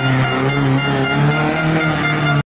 Música